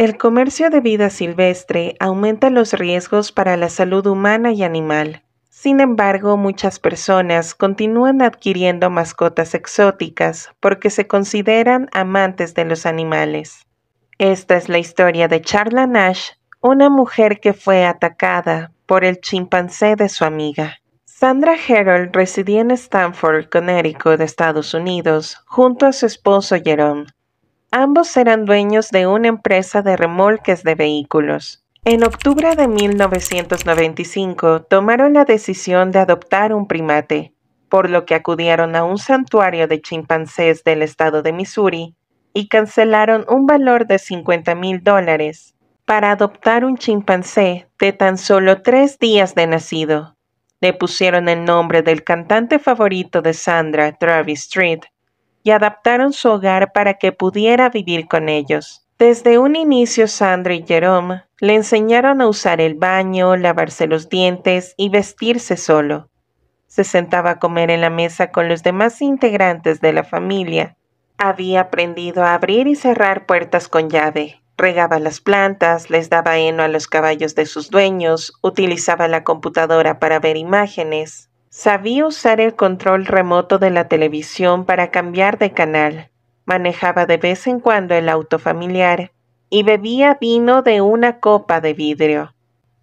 El comercio de vida silvestre aumenta los riesgos para la salud humana y animal. Sin embargo, muchas personas continúan adquiriendo mascotas exóticas porque se consideran amantes de los animales. Esta es la historia de Charla Nash, una mujer que fue atacada por el chimpancé de su amiga. Sandra Herold residía en Stanford, Connecticut, Estados Unidos, junto a su esposo Jerome. Ambos eran dueños de una empresa de remolques de vehículos. En octubre de 1995 tomaron la decisión de adoptar un primate, por lo que acudieron a un santuario de chimpancés del estado de Missouri y cancelaron un valor de 50 mil dólares para adoptar un chimpancé de tan solo tres días de nacido. Le pusieron el nombre del cantante favorito de Sandra, Travis Street, y adaptaron su hogar para que pudiera vivir con ellos. Desde un inicio Sandra y Jerome le enseñaron a usar el baño, lavarse los dientes y vestirse solo. Se sentaba a comer en la mesa con los demás integrantes de la familia. Había aprendido a abrir y cerrar puertas con llave. Regaba las plantas, les daba heno a los caballos de sus dueños, utilizaba la computadora para ver imágenes, Sabía usar el control remoto de la televisión para cambiar de canal, manejaba de vez en cuando el auto familiar y bebía vino de una copa de vidrio.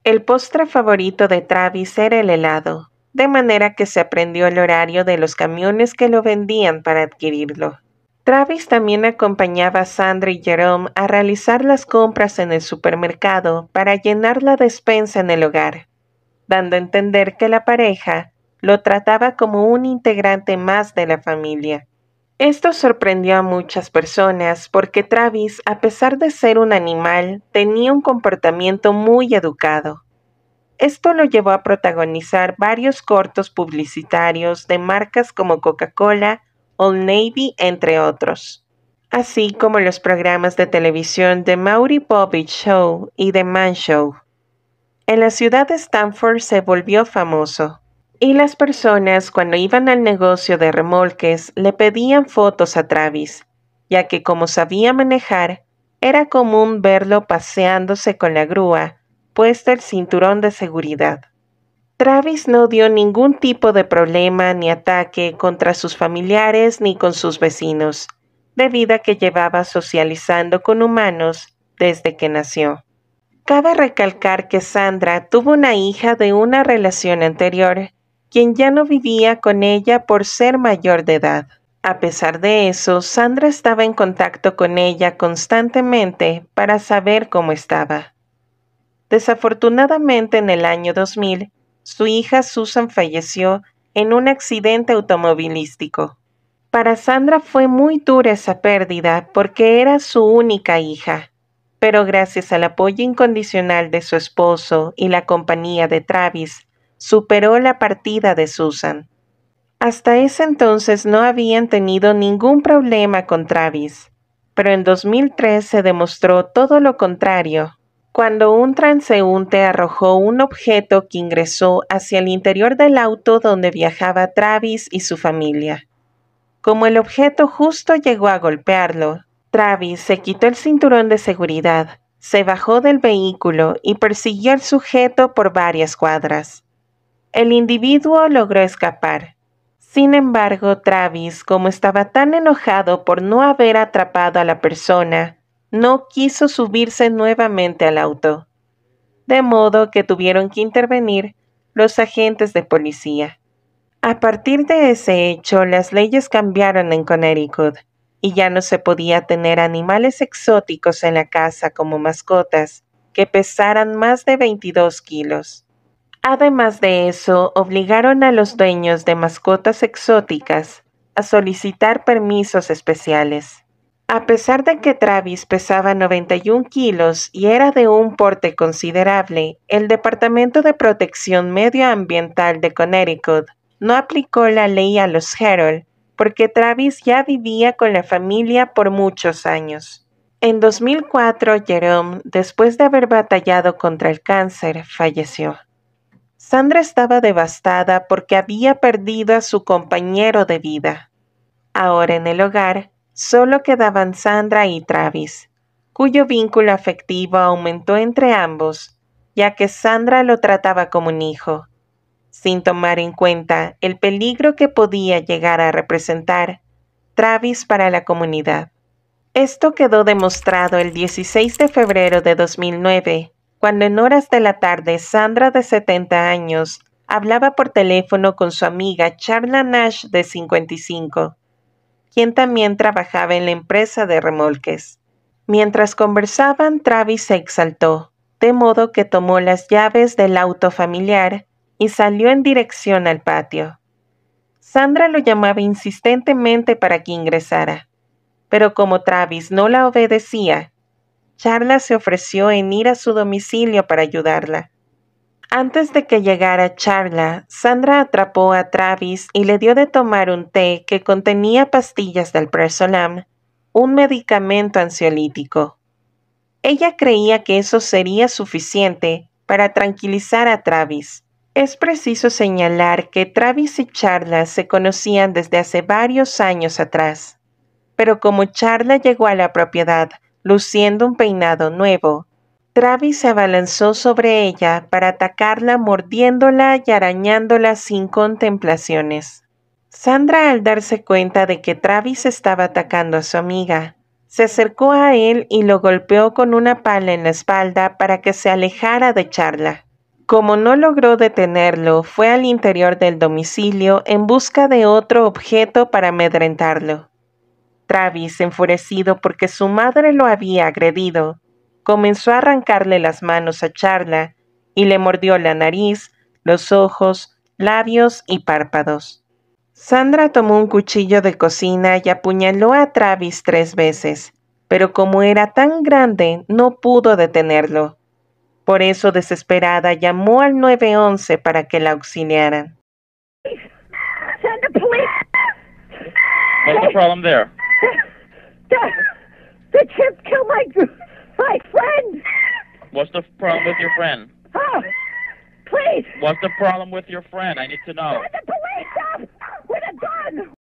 El postre favorito de Travis era el helado, de manera que se aprendió el horario de los camiones que lo vendían para adquirirlo. Travis también acompañaba a Sandra y Jerome a realizar las compras en el supermercado para llenar la despensa en el hogar, dando a entender que la pareja lo trataba como un integrante más de la familia. Esto sorprendió a muchas personas porque Travis, a pesar de ser un animal, tenía un comportamiento muy educado. Esto lo llevó a protagonizar varios cortos publicitarios de marcas como Coca-Cola, Old Navy, entre otros, así como los programas de televisión de Maury Povich Show y The Man Show. En la ciudad de Stanford se volvió famoso, y las personas cuando iban al negocio de remolques le pedían fotos a Travis, ya que como sabía manejar, era común verlo paseándose con la grúa, puesto el cinturón de seguridad. Travis no dio ningún tipo de problema ni ataque contra sus familiares ni con sus vecinos, debido a que llevaba socializando con humanos desde que nació. Cabe recalcar que Sandra tuvo una hija de una relación anterior quien ya no vivía con ella por ser mayor de edad. A pesar de eso, Sandra estaba en contacto con ella constantemente para saber cómo estaba. Desafortunadamente en el año 2000, su hija Susan falleció en un accidente automovilístico. Para Sandra fue muy dura esa pérdida porque era su única hija, pero gracias al apoyo incondicional de su esposo y la compañía de Travis, superó la partida de Susan. Hasta ese entonces no habían tenido ningún problema con Travis, pero en 2003 se demostró todo lo contrario, cuando un transeúnte arrojó un objeto que ingresó hacia el interior del auto donde viajaba Travis y su familia. Como el objeto justo llegó a golpearlo, Travis se quitó el cinturón de seguridad, se bajó del vehículo y persiguió al sujeto por varias cuadras. El individuo logró escapar. Sin embargo, Travis, como estaba tan enojado por no haber atrapado a la persona, no quiso subirse nuevamente al auto. De modo que tuvieron que intervenir los agentes de policía. A partir de ese hecho, las leyes cambiaron en Connecticut y ya no se podía tener animales exóticos en la casa como mascotas que pesaran más de 22 kilos. Además de eso, obligaron a los dueños de mascotas exóticas a solicitar permisos especiales. A pesar de que Travis pesaba 91 kilos y era de un porte considerable, el Departamento de Protección Medioambiental de Connecticut no aplicó la ley a los Herold porque Travis ya vivía con la familia por muchos años. En 2004, Jerome, después de haber batallado contra el cáncer, falleció. Sandra estaba devastada porque había perdido a su compañero de vida. Ahora en el hogar solo quedaban Sandra y Travis, cuyo vínculo afectivo aumentó entre ambos, ya que Sandra lo trataba como un hijo, sin tomar en cuenta el peligro que podía llegar a representar Travis para la comunidad. Esto quedó demostrado el 16 de febrero de 2009, cuando en horas de la tarde Sandra de 70 años hablaba por teléfono con su amiga Charla Nash de 55, quien también trabajaba en la empresa de remolques. Mientras conversaban, Travis se exaltó, de modo que tomó las llaves del auto familiar y salió en dirección al patio. Sandra lo llamaba insistentemente para que ingresara pero como Travis no la obedecía, Charla se ofreció en ir a su domicilio para ayudarla. Antes de que llegara Charla, Sandra atrapó a Travis y le dio de tomar un té que contenía pastillas del Presolam, un medicamento ansiolítico. Ella creía que eso sería suficiente para tranquilizar a Travis. Es preciso señalar que Travis y Charla se conocían desde hace varios años atrás pero como Charla llegó a la propiedad luciendo un peinado nuevo, Travis se abalanzó sobre ella para atacarla mordiéndola y arañándola sin contemplaciones. Sandra, al darse cuenta de que Travis estaba atacando a su amiga, se acercó a él y lo golpeó con una pala en la espalda para que se alejara de Charla. Como no logró detenerlo, fue al interior del domicilio en busca de otro objeto para amedrentarlo. Travis, enfurecido porque su madre lo había agredido, comenzó a arrancarle las manos a Charla y le mordió la nariz, los ojos, labios y párpados. Sandra tomó un cuchillo de cocina y apuñaló a Travis tres veces, pero como era tan grande no pudo detenerlo. Por eso, desesperada, llamó al 911 para que la auxiliaran. The, the chip killed my my friend. What's the problem with your friend? Oh, please. What's the problem with your friend? I need to know. Let the police up with a gun.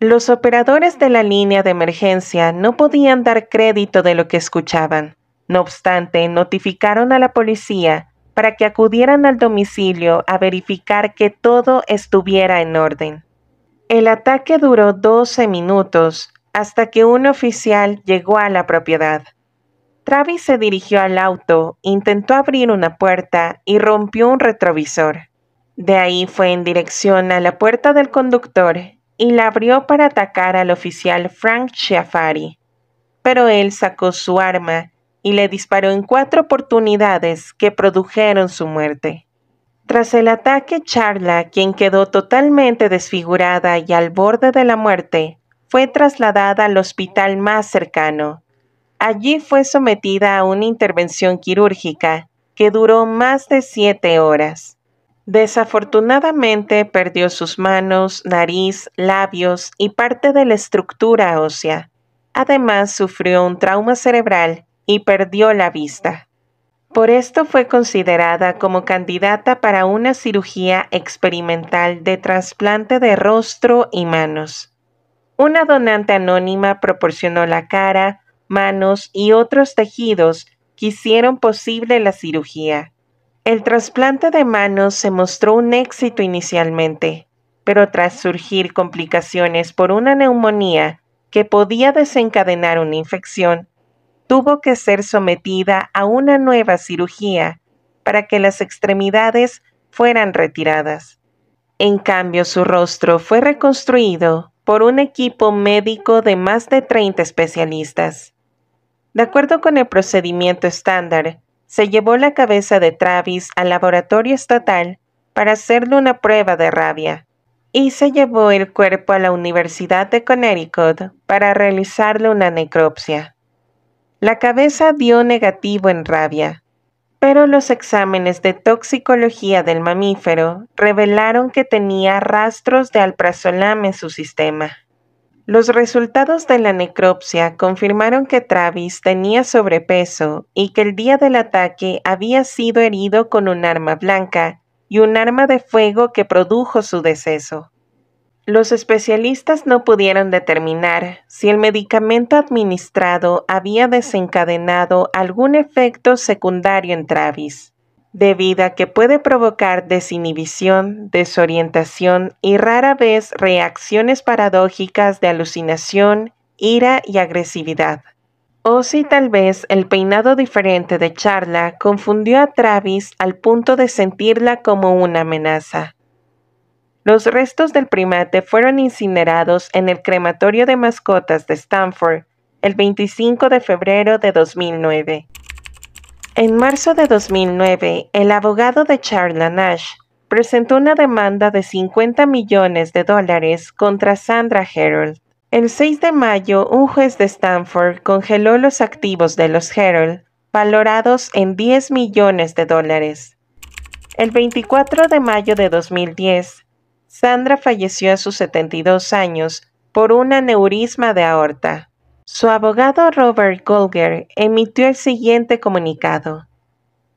Los operadores de la línea de emergencia no podían dar crédito de lo que escuchaban. No obstante, notificaron a la policía para que acudieran al domicilio a verificar que todo estuviera en orden. El ataque duró 12 minutos hasta que un oficial llegó a la propiedad. Travis se dirigió al auto, intentó abrir una puerta y rompió un retrovisor. De ahí fue en dirección a la puerta del conductor y la abrió para atacar al oficial Frank Schiafari. Pero él sacó su arma y le disparó en cuatro oportunidades que produjeron su muerte. Tras el ataque, Charla, quien quedó totalmente desfigurada y al borde de la muerte, fue trasladada al hospital más cercano. Allí fue sometida a una intervención quirúrgica que duró más de siete horas. Desafortunadamente perdió sus manos, nariz, labios y parte de la estructura ósea. Además sufrió un trauma cerebral y perdió la vista. Por esto fue considerada como candidata para una cirugía experimental de trasplante de rostro y manos. Una donante anónima proporcionó la cara, manos y otros tejidos que hicieron posible la cirugía. El trasplante de manos se mostró un éxito inicialmente, pero tras surgir complicaciones por una neumonía que podía desencadenar una infección, tuvo que ser sometida a una nueva cirugía para que las extremidades fueran retiradas. En cambio, su rostro fue reconstruido por un equipo médico de más de 30 especialistas. De acuerdo con el procedimiento estándar, se llevó la cabeza de Travis al laboratorio estatal para hacerle una prueba de rabia y se llevó el cuerpo a la Universidad de Connecticut para realizarle una necropsia. La cabeza dio negativo en rabia, pero los exámenes de toxicología del mamífero revelaron que tenía rastros de alprazolam en su sistema. Los resultados de la necropsia confirmaron que Travis tenía sobrepeso y que el día del ataque había sido herido con un arma blanca y un arma de fuego que produjo su deceso. Los especialistas no pudieron determinar si el medicamento administrado había desencadenado algún efecto secundario en Travis, debido a que puede provocar desinhibición, desorientación y rara vez reacciones paradójicas de alucinación, ira y agresividad. O si tal vez el peinado diferente de Charla confundió a Travis al punto de sentirla como una amenaza. Los restos del primate fueron incinerados en el crematorio de mascotas de Stanford el 25 de febrero de 2009. En marzo de 2009, el abogado de Charla Nash presentó una demanda de 50 millones de dólares contra Sandra Herold. El 6 de mayo, un juez de Stanford congeló los activos de los Herold, valorados en 10 millones de dólares. El 24 de mayo de 2010, Sandra falleció a sus 72 años por un aneurisma de aorta. Su abogado Robert Golger emitió el siguiente comunicado.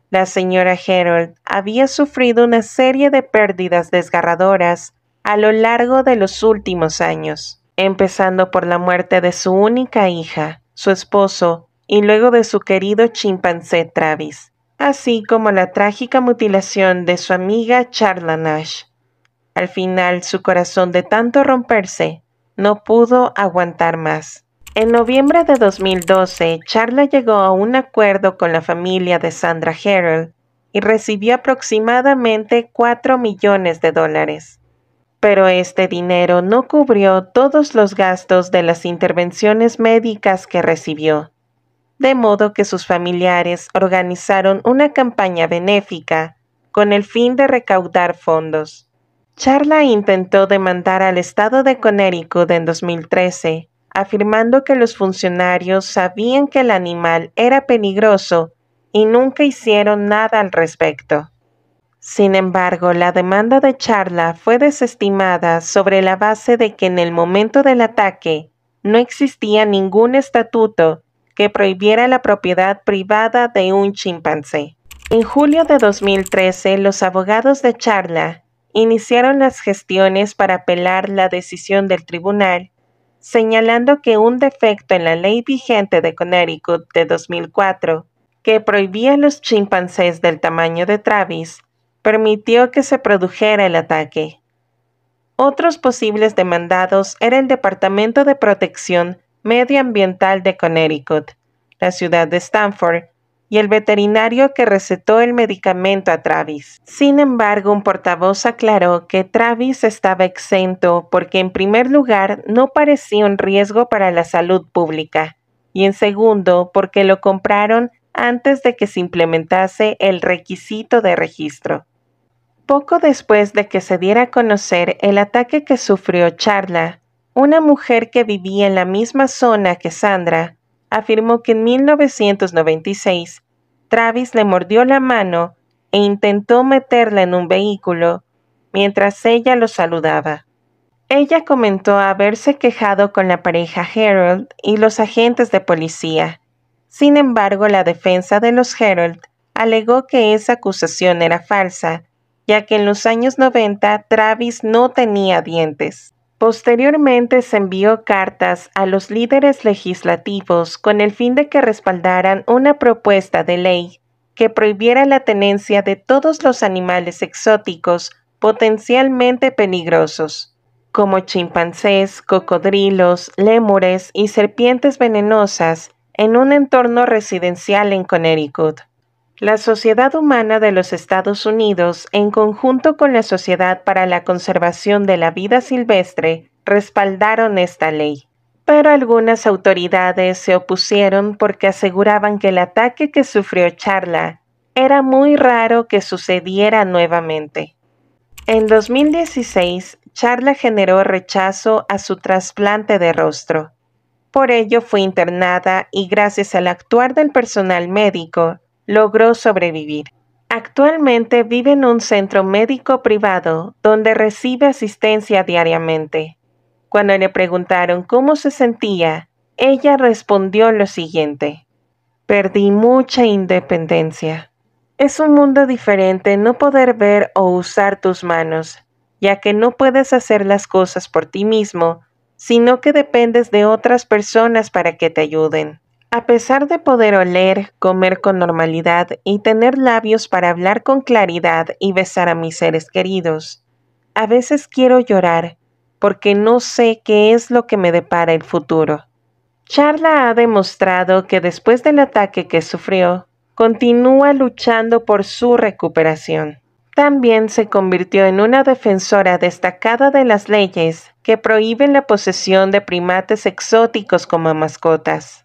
La señora Herold había sufrido una serie de pérdidas desgarradoras a lo largo de los últimos años, empezando por la muerte de su única hija, su esposo, y luego de su querido chimpancé Travis, así como la trágica mutilación de su amiga Charla Nash. Al final, su corazón de tanto romperse no pudo aguantar más. En noviembre de 2012, Charla llegó a un acuerdo con la familia de Sandra Herold y recibió aproximadamente 4 millones de dólares. Pero este dinero no cubrió todos los gastos de las intervenciones médicas que recibió, de modo que sus familiares organizaron una campaña benéfica con el fin de recaudar fondos. Charla intentó demandar al estado de Connecticut en 2013, afirmando que los funcionarios sabían que el animal era peligroso y nunca hicieron nada al respecto. Sin embargo, la demanda de Charla fue desestimada sobre la base de que en el momento del ataque no existía ningún estatuto que prohibiera la propiedad privada de un chimpancé. En julio de 2013, los abogados de Charla iniciaron las gestiones para apelar la decisión del tribunal, señalando que un defecto en la ley vigente de Connecticut de 2004, que prohibía los chimpancés del tamaño de Travis, permitió que se produjera el ataque. Otros posibles demandados era el Departamento de Protección Medioambiental de Connecticut, la ciudad de Stanford y el veterinario que recetó el medicamento a Travis. Sin embargo, un portavoz aclaró que Travis estaba exento porque en primer lugar no parecía un riesgo para la salud pública y en segundo porque lo compraron antes de que se implementase el requisito de registro. Poco después de que se diera a conocer el ataque que sufrió Charla, una mujer que vivía en la misma zona que Sandra afirmó que en 1996 Travis le mordió la mano e intentó meterla en un vehículo mientras ella lo saludaba. Ella comentó haberse quejado con la pareja Harold y los agentes de policía. Sin embargo, la defensa de los Harold alegó que esa acusación era falsa, ya que en los años 90 Travis no tenía dientes. Posteriormente se envió cartas a los líderes legislativos con el fin de que respaldaran una propuesta de ley que prohibiera la tenencia de todos los animales exóticos potencialmente peligrosos, como chimpancés, cocodrilos, lémures y serpientes venenosas, en un entorno residencial en Connecticut. La Sociedad Humana de los Estados Unidos, en conjunto con la Sociedad para la Conservación de la Vida Silvestre, respaldaron esta ley. Pero algunas autoridades se opusieron porque aseguraban que el ataque que sufrió Charla era muy raro que sucediera nuevamente. En 2016, Charla generó rechazo a su trasplante de rostro. Por ello fue internada y gracias al actuar del personal médico, logró sobrevivir. Actualmente vive en un centro médico privado donde recibe asistencia diariamente. Cuando le preguntaron cómo se sentía, ella respondió lo siguiente. Perdí mucha independencia. Es un mundo diferente no poder ver o usar tus manos. ya que no puedes hacer las cosas por ti mismo, sino que dependes de otras personas para que te ayuden. A pesar de poder oler, comer con normalidad y tener labios para hablar con claridad y besar a mis seres queridos, a veces quiero llorar porque no sé qué es lo que me depara el futuro. Charla ha demostrado que después del ataque que sufrió, continúa luchando por su recuperación. También se convirtió en una defensora destacada de las leyes que prohíben la posesión de primates exóticos como mascotas.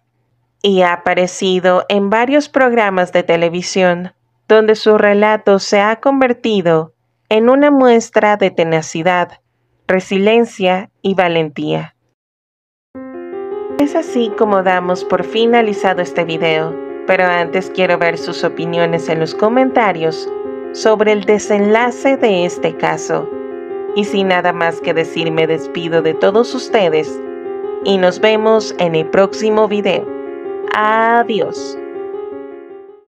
Y ha aparecido en varios programas de televisión donde su relato se ha convertido en una muestra de tenacidad, resiliencia y valentía. Es así como damos por finalizado este video, pero antes quiero ver sus opiniones en los comentarios sobre el desenlace de este caso. Y sin nada más que decir me despido de todos ustedes y nos vemos en el próximo video. Adiós.